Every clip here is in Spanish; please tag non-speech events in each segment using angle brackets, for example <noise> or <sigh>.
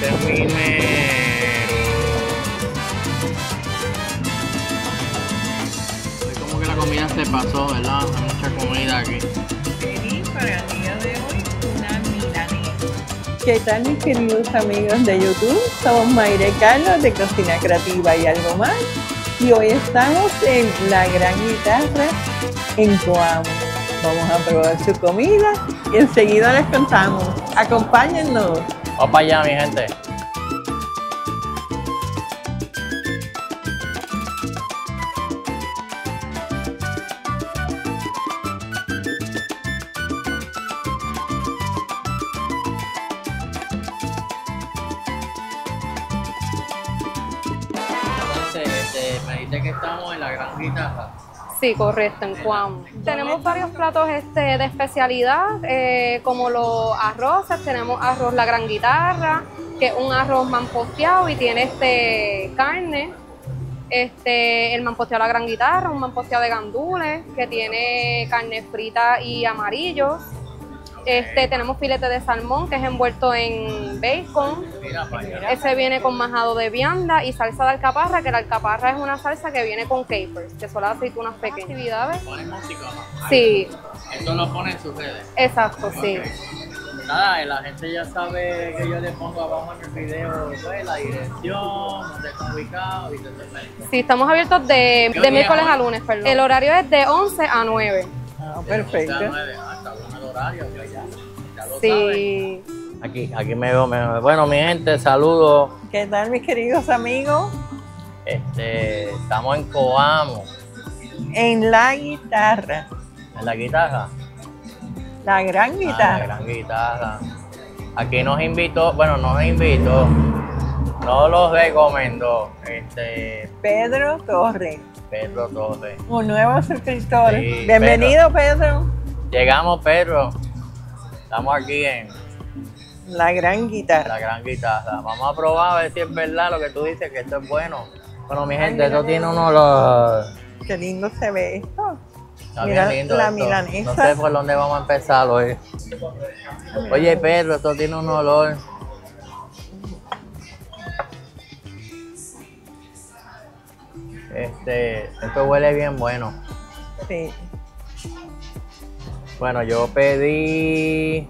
Es mi mero. Hoy como que la comida se pasó, ¿verdad? Hay mucha comida aquí. Pedí para el día de hoy una milanesa. ¿Qué tal mis queridos amigos de YouTube? Somos Mayre Carlos de Cocina Creativa y algo más. Y hoy estamos en La Gran Guitarra en Coamo. Vamos a probar su comida y enseguida les contamos. Acompáñennos. Vamos para allá, mi gente. Entonces, este, me dice que estamos en la gran guitarra. Sí, correcto, en Cuamo. Tenemos varios platos este, de especialidad, eh, como los arroces. Tenemos arroz La Gran Guitarra, que es un arroz mamposteado y tiene este carne. Este, el mamposteado La Gran Guitarra, un mamposteado de gandules, que tiene carne frita y amarillos. Este, tenemos filete de salmón, que es envuelto en bacon. Ese viene con majado de vianda y salsa de alcaparra, que la alcaparra es una salsa que viene con capers, que son las aceitunas pequeñas. Actividades. Ponen música, ¿no? Sí, Eso lo pone en sus redes. exacto, sí. Nada, la gente ya sabe que yo le pongo abajo en el video pues, la dirección, dónde está ubicado y todo eso. Sí, estamos abiertos de, ¿Qué de día miércoles a lunes, perdón. El horario es de 11 a 9. Ah, De 11 a perfecto. Horario, yo ya, ya lo saben. Sí. Aquí, aquí me veo, me veo. Bueno, mi gente, saludos. ¿Qué tal mis queridos amigos? Este, estamos en Coamo, En La Guitarra. en la guitarra. La Gran Ah, la Guitarra. gran guitarra. Aquí nos invitó, bueno, nos invitó, nos los recomendó, este, Pedro Torres. Pedro Torres. Un nuevo suscriptor. Sí, Bienvenido Pedro. Llegamos, Pedro. Estamos aquí en La Gran Guitarra. la gran guitarra. Vamos a probar a ver si es verdad lo que tú dices, que esto es bueno. Bueno, mi gente, Ay, esto tiene uno los... Qué lindo se ve esto. Está Mira bien lindo la esto. milanesa. No sé por dónde vamos a empezar hoy. Oye, Pedro, esto tiene un olor. Este, esto huele bien bueno. Sí. Bueno, yo pedí.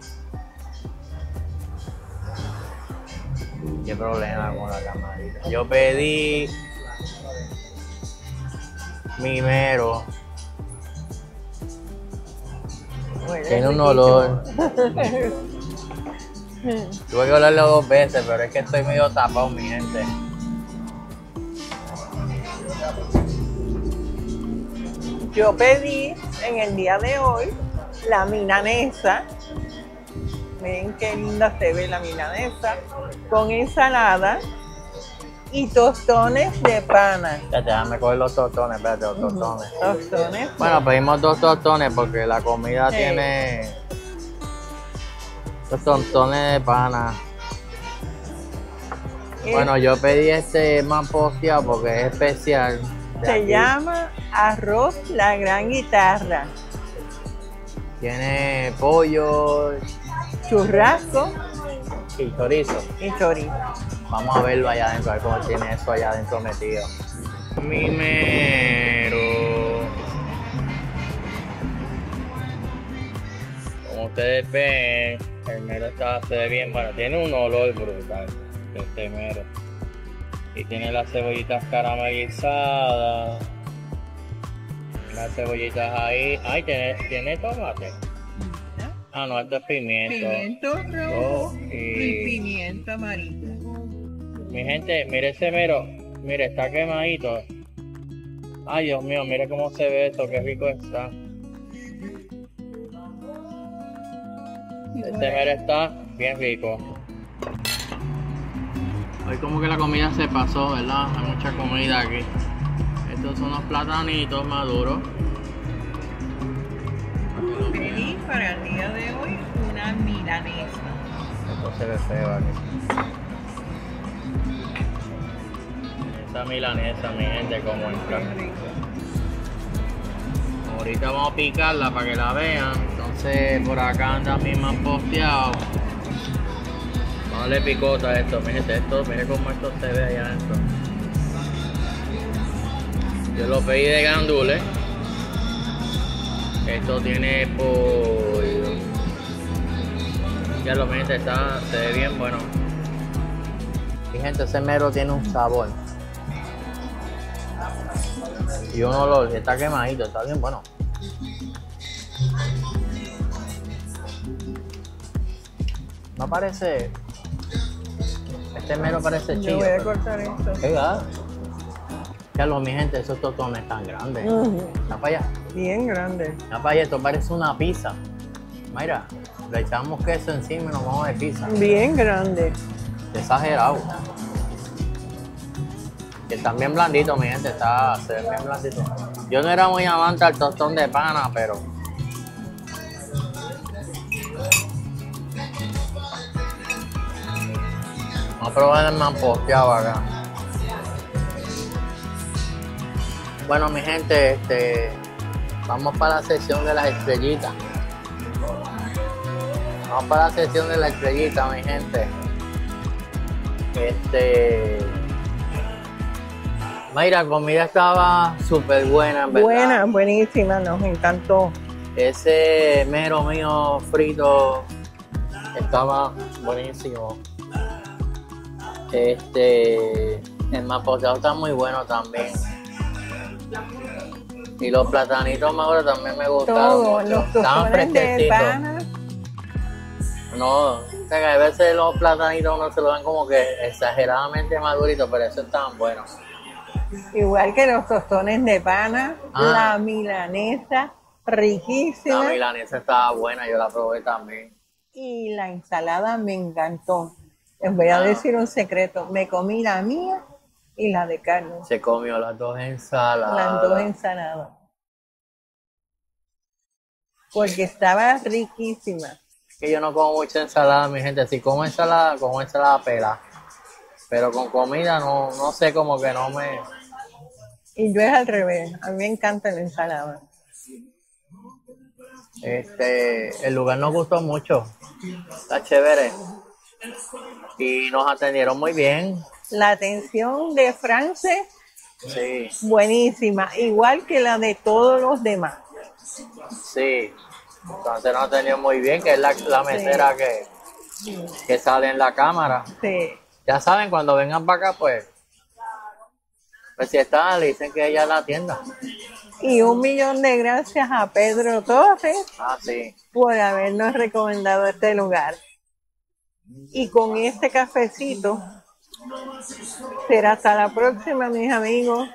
Qué problema con la camarita. Yo pedí. Mimero. Tiene un olor. <laughs> Tuve que olerlo dos veces, pero es que estoy medio tapado, mi gente. Yo pedí en el día de hoy la milanesa. Miren qué linda se ve la milanesa. Con ensalada y tostones de pana. Espérate, déjame coger los tostones, espérate, los tostones. Tostones. Bueno, pedimos dos tostones porque la comida Sí. tiene los tostones de pana. Bueno, yo pedí este más posteado porque es especial. se aquí. llama arroz la gran guitarra. Tiene pollo Churrasco y chorizo. y chorizo. Vamos a verlo allá adentro, a ver cómo tiene eso allá adentro metido. Mimero. Como ustedes ven, el mero está, se ve bien, bueno, tiene un olor brutal, este mero. Y tiene las cebollitas caramelizadas. Las cebollitas ahí. Ay, tiene, tiene tomate. Ah, no, esto es pimiento. Pimiento rojo Oh, y y- pimiento amarillo. Mi gente, mire ese mero. Mire, está quemadito. Ay, Dios mío, mire cómo se ve esto, qué rico está. Este mero está bien rico. Hoy como que la comida se pasó, ¿verdad? Hay mucha comida aquí. Estos son los platanitos maduros. Pedí para el día de hoy una milanesa. Esto se aquí. Esta milanesa, mi gente, como entra. Ahorita vamos a picarla para que la vean. Entonces por acá anda mi más posteado. Vamos a darle picota a esto, mire esto, mire cómo esto se ve allá adentro. Yo lo pedí de gandules. Esto tiene pollo. Ya lo miren, está, se ve bien bueno. Y gente, ese mero tiene un sabor. Y un olor, está quemadito, está bien bueno. No parece. Este mero parece Yo chido. voy a cortar esto. ¿Qué? Ya lo, mi gente, esos tostones tan grandes. Está para allá. Bien grande. Está para allá, esto parece una pizza. Mira, le echamos queso encima y nos vamos de pizza. Bien grande. Exagerado. Que están bien blanditos, mi gente, está, se ven bien blanditos. Yo no era muy amante al tostón de pana, pero. Vamos a probar el mamposteado acá. Bueno, mi gente, este, vamos para la sección de las estrellitas. Vamos para la sección de la estrellita, mi gente. Este. Mira, la comida estaba súper buena, en verdad. Buena, buenísima, nos encantó. Ese mero mío frito estaba buenísimo. Este. El mapoteado está muy bueno también. Y los platanitos maduros también me gustaron. Todo, mucho. los Estaban fresquecitos. No, o sea que a veces los platanitos uno se lo dan como que exageradamente maduritos, pero esos estaban buenos. Igual que los tostones de pana, Ah. la milanesa, riquísima. La milanesa estaba buena, yo la probé también. Y la ensalada me encantó. Les voy a Ah. decir un secreto. Me comí la mía y la de Carlos. Se comió las dos ensaladas. Las dos ensaladas. Porque estaba riquísima. Que yo no como mucha ensalada, mi gente. Si como ensalada, como ensalada pela. Pero con comida no, no sé, como que no me... Y yo es al revés. A mí me encanta la ensalada. Este, el lugar nos gustó mucho. Está chévere. Y nos atendieron muy bien. La atención de France, Sí, buenísima. Igual que la de todos los demás. sí. Entonces nos atendieron muy bien, que es la, la mesera que, que sale en la cámara. Sí. Ya saben, cuando vengan para acá, pues, pues si están, le dicen que ella la atienda. Y un millón de gracias a Pedro Torres Ah, sí. por habernos recomendado este lugar. Y con este cafecito será hasta la próxima, mis amigos.